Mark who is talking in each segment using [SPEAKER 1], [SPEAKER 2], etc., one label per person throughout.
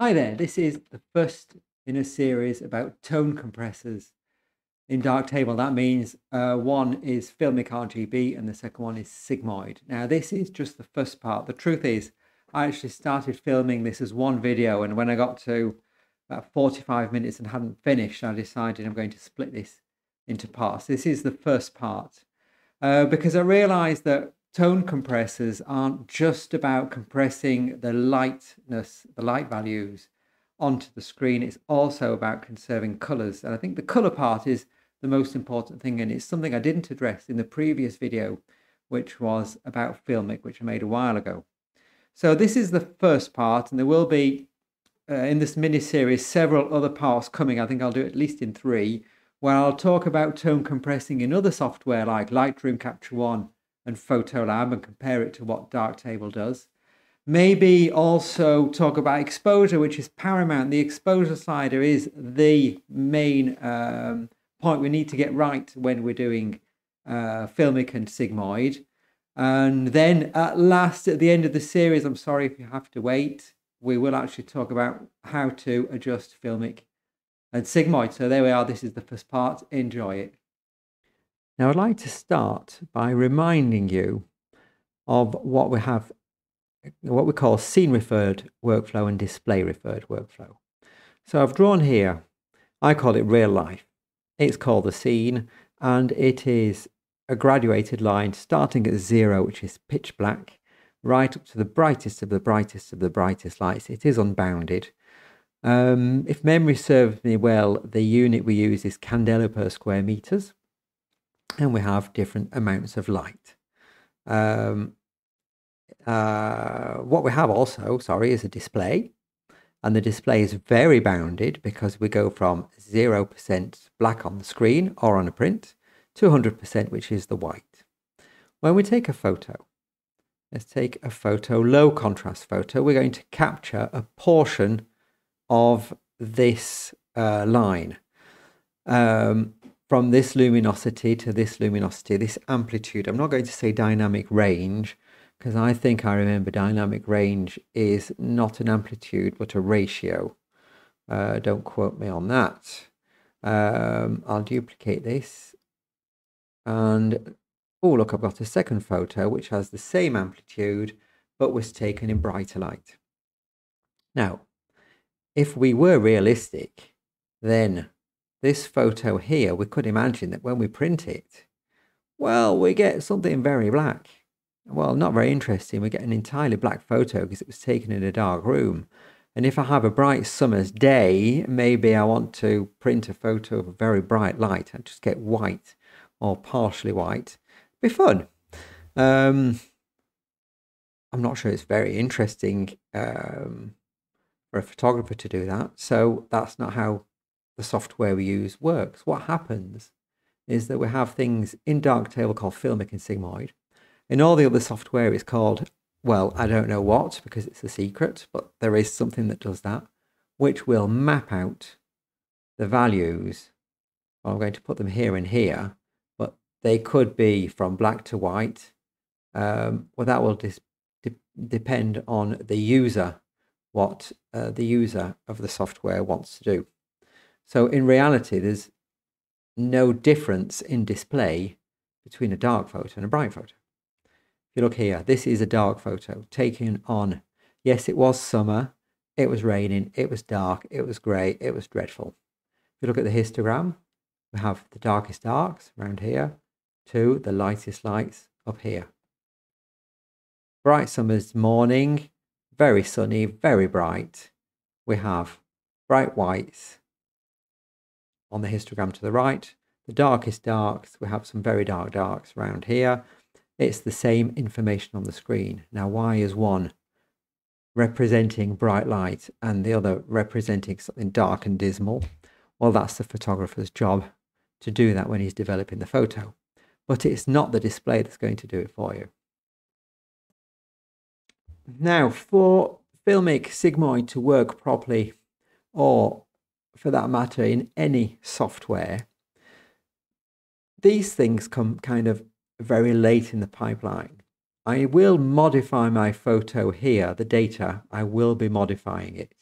[SPEAKER 1] Hi there, this is the first in a series about tone compressors in Darktable. That means uh, one is Filmic RGB and the second one is Sigmoid. Now this is just the first part. The truth is I actually started filming this as one video and when I got to about 45 minutes and hadn't finished, I decided I'm going to split this into parts. This is the first part uh, because I realized that tone compressors aren't just about compressing the lightness, the light values onto the screen. It's also about conserving colors. And I think the color part is the most important thing. And it's something I didn't address in the previous video, which was about Filmic, which I made a while ago. So this is the first part, and there will be uh, in this mini series several other parts coming. I think I'll do at least in three, where I'll talk about tone compressing in other software like Lightroom Capture One and Photolab and compare it to what Darktable does. Maybe also talk about exposure, which is paramount. The exposure slider is the main um, point we need to get right when we're doing uh, Filmic and Sigmoid. And then at last, at the end of the series, I'm sorry if you have to wait, we will actually talk about how to adjust Filmic and Sigmoid. So there we are. This is the first part. Enjoy it. Now, I'd like to start by reminding you of what we have, what we call scene referred workflow and display referred workflow. So I've drawn here, I call it real life. It's called the scene, and it is a graduated line starting at zero, which is pitch black, right up to the brightest of the brightest of the brightest lights. It is unbounded. Um, if memory serves me well, the unit we use is candela per square meters and we have different amounts of light. Um, uh, what we have also, sorry, is a display. And the display is very bounded because we go from 0% black on the screen or on a print to 100%, which is the white. When we take a photo, let's take a photo, low contrast photo, we're going to capture a portion of this uh, line. Um, from this luminosity to this luminosity, this amplitude. I'm not going to say dynamic range because I think I remember dynamic range is not an amplitude but a ratio. Uh, don't quote me on that. Um, I'll duplicate this and oh look I've got a second photo which has the same amplitude but was taken in brighter light. Now if we were realistic then this photo here, we could imagine that when we print it, well, we get something very black. Well, not very interesting. We get an entirely black photo because it was taken in a dark room. And if I have a bright summer's day, maybe I want to print a photo of a very bright light and just get white or partially white. Be fun. Um, I'm not sure it's very interesting um, for a photographer to do that. So that's not how the software we use works. What happens is that we have things in Darktable called Filmic and Sigmoid. In all the other software, it's called, well, I don't know what because it's a secret, but there is something that does that, which will map out the values. I'm going to put them here and here, but they could be from black to white. Um, well, that will de depend on the user, what uh, the user of the software wants to do. So in reality, there's no difference in display between a dark photo and a bright photo. If you look here, this is a dark photo taken on, yes, it was summer, it was raining, it was dark, it was grey, it was dreadful. If you look at the histogram, we have the darkest darks around here to the lightest lights up here. Bright summer's morning, very sunny, very bright. We have bright whites, on the histogram to the right. The darkest darks, we have some very dark darks around here. It's the same information on the screen. Now, why is one representing bright light and the other representing something dark and dismal? Well, that's the photographer's job to do that when he's developing the photo. But it's not the display that's going to do it for you. Now, for Filmic Sigmoid to work properly, or for that matter, in any software, these things come kind of very late in the pipeline. I will modify my photo here, the data, I will be modifying it.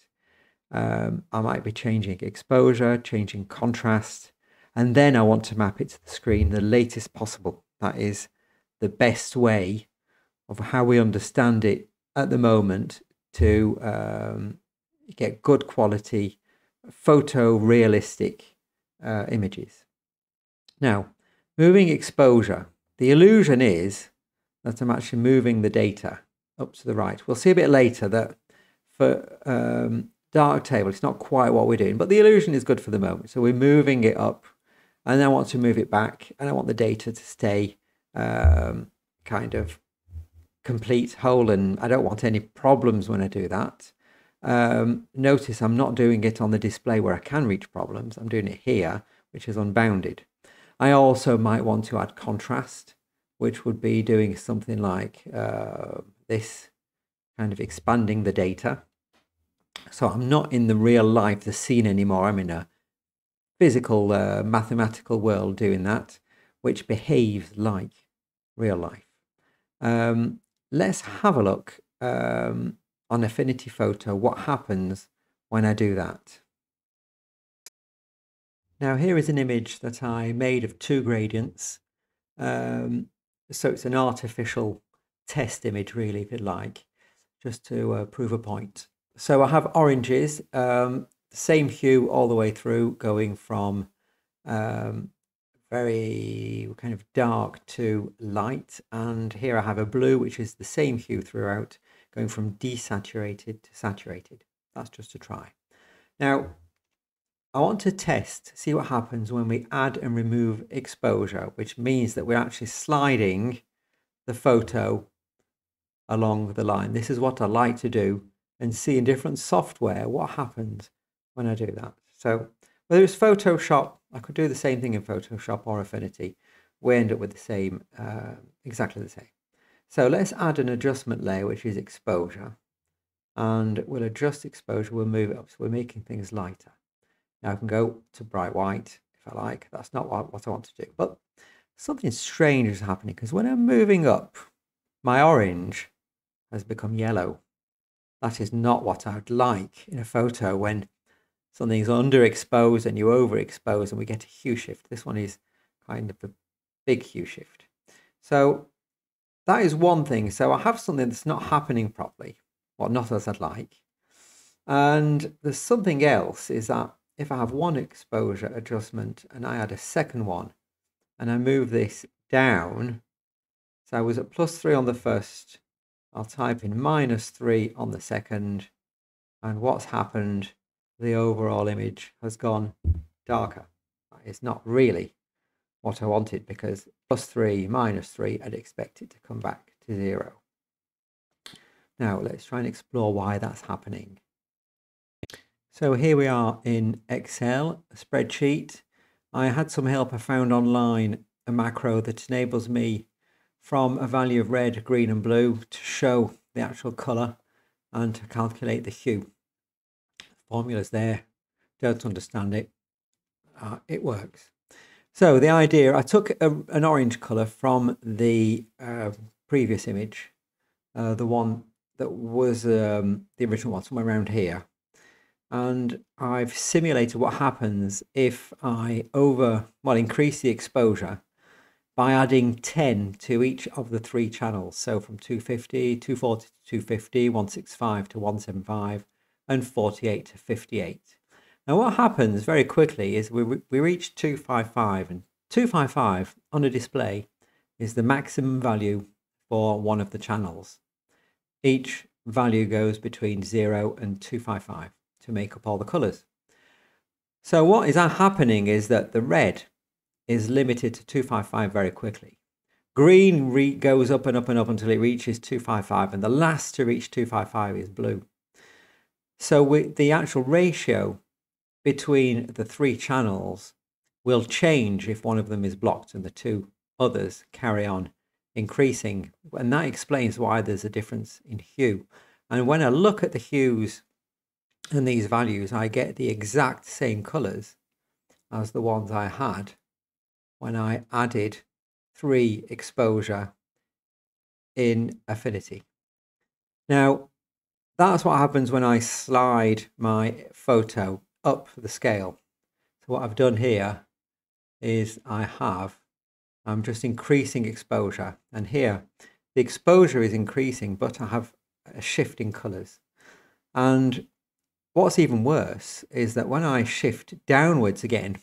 [SPEAKER 1] Um, I might be changing exposure, changing contrast, and then I want to map it to the screen the latest possible. That is the best way of how we understand it at the moment to um, get good quality photorealistic uh, images. Now, moving exposure. The illusion is that I'm actually moving the data up to the right. We'll see a bit later that for um, Darktable, it's not quite what we're doing, but the illusion is good for the moment. So we're moving it up and I want to move it back and I want the data to stay um, kind of complete whole and I don't want any problems when I do that. Um, notice I'm not doing it on the display where I can reach problems. I'm doing it here, which is unbounded. I also might want to add contrast, which would be doing something like uh, this, kind of expanding the data. So I'm not in the real life, the scene anymore. I'm in a physical, uh, mathematical world doing that, which behaves like real life. Um, let's have a look um, on Affinity Photo what happens when I do that. Now here is an image that I made of two gradients. Um, so it's an artificial test image really, if you like, just to uh, prove a point. So I have oranges, um, same hue all the way through, going from um, very kind of dark to light. And here I have a blue, which is the same hue throughout, going from desaturated to saturated. That's just a try. Now, I want to test, see what happens when we add and remove exposure, which means that we're actually sliding the photo along the line. This is what I like to do and see in different software what happens when I do that. So whether it's Photoshop, I could do the same thing in Photoshop or Affinity. We end up with the same, uh, exactly the same. So let's add an adjustment layer, which is exposure. And we'll adjust exposure, we'll move it up. So we're making things lighter. Now I can go to bright white if I like. That's not what, I want to do. But something strange is happening because when I'm moving up, my orange has become yellow. That is not what I'd like in a photo when something's underexposed and you overexpose and we get a hue shift. This one is kind of a big hue shift. So that is one thing. So I have something that's not happening properly, or not as I'd like. And there's something else is that if I have one exposure adjustment and I add a second one and I move this down, so I was at plus three on the first, I'll type in minus three on the second, and what's happened, the overall image has gone darker. It's not really what I wanted because plus three, minus three, I'd expect it to come back to zero. Now let's try and explore why that's happening. So here we are in Excel, spreadsheet. I had some help I found online, a macro that enables me from a value of red, green and blue to show the actual colour and to calculate the hue. The formula's there, don't understand it, uh, it works. So the idea, I took a, an orange colour from the uh, previous image, uh, the one that was um, the original one, somewhere around here and I've simulated what happens if I over, well, increase the exposure by adding 10 to each of the three channels. So from 250, 240 to 250, 165 to 175, and 48 to 58. Now what happens very quickly is we, we reach 255 and 255 on a display is the maximum value for one of the channels. Each value goes between 0 and 255 to make up all the colours. So what is happening is that the red is limited to 255 very quickly. Green goes up and up and up until it reaches 255 and the last to reach 255 is blue. So we, the actual ratio between the three channels will change if one of them is blocked and the two others carry on increasing. And that explains why there's a difference in hue. And when I look at the hues and these values, I get the exact same colors as the ones I had when I added three exposure in affinity. Now, that's what happens when I slide my photo up the scale. So what I've done here is I have, I'm just increasing exposure. And here, the exposure is increasing, but I have a shift in colours. And what's even worse is that when I shift downwards again,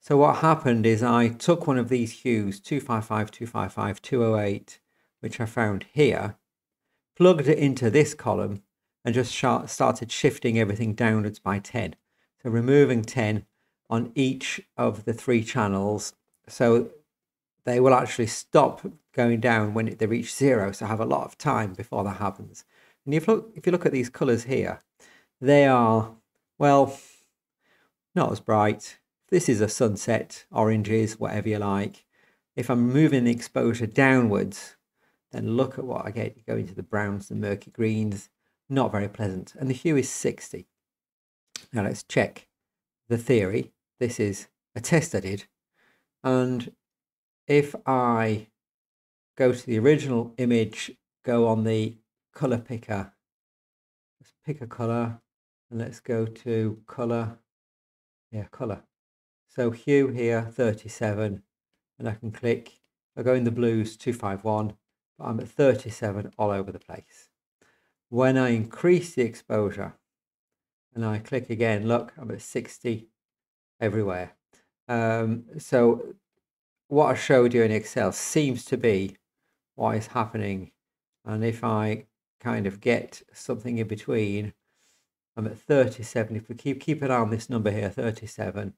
[SPEAKER 1] so what happened is I took one of these hues, 255, 255, 208, which I found here, plugged it into this column and just started shifting everything downwards by 10. Removing 10 on each of the three channels. So they will actually stop going down when they reach zero. So have a lot of time before that happens. And if, look, if you look at these colors here, they are, well, not as bright. This is a sunset, oranges, whatever you like. If I'm moving the exposure downwards, then look at what I get. You go into the browns, the murky greens, not very pleasant. And the hue is 60. Now let's check the theory. This is a test I did. And if I go to the original image, go on the color picker, let's pick a color and let's go to color. Yeah, color. So hue here, 37, and I can click, I go in the blues, 251, but I'm at 37 all over the place. When I increase the exposure and I click again, look, I'm at 60 everywhere. Um, so what I showed you in Excel seems to be what is happening. And if I kind of get something in between, I'm at 37. If we keep, keep eye on this number here, 37,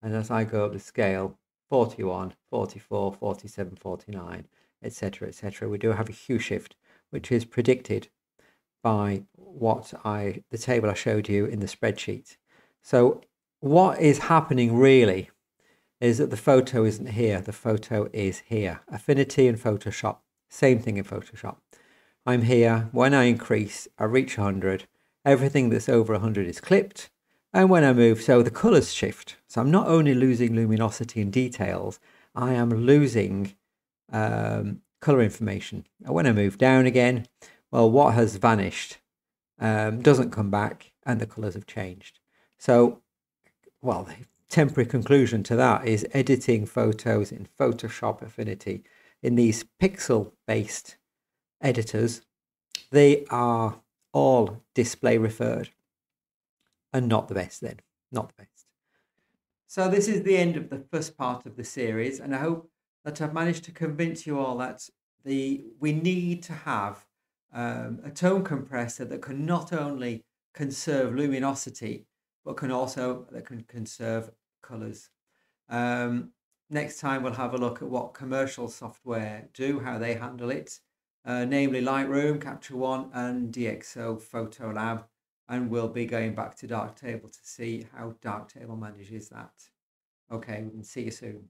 [SPEAKER 1] and as I go up the scale, 41, 44, 47, 49, etc., etc., we do have a hue shift, which is predicted by what I the table I showed you in the spreadsheet. So what is happening really is that the photo isn't here, the photo is here. Affinity and Photoshop, same thing in Photoshop. I'm here, when I increase, I reach 100, everything that's over 100 is clipped, and when I move, so the colors shift. So I'm not only losing luminosity and details, I am losing um, color information. And when I move down again, well, what has vanished um, doesn't come back and the colors have changed. So well, the temporary conclusion to that is editing photos in Photoshop Affinity in these pixel based editors, they are all display referred and not the best then, not the best. So this is the end of the first part of the series and I hope that I've managed to convince you all that the we need to have um, a tone compressor that can not only conserve luminosity but can also that can conserve colors. Um, next time we'll have a look at what commercial software do, how they handle it, uh, namely Lightroom, Capture One, and DxO Photo Lab, and we'll be going back to Darktable to see how Darktable manages that. Okay, we can see you soon.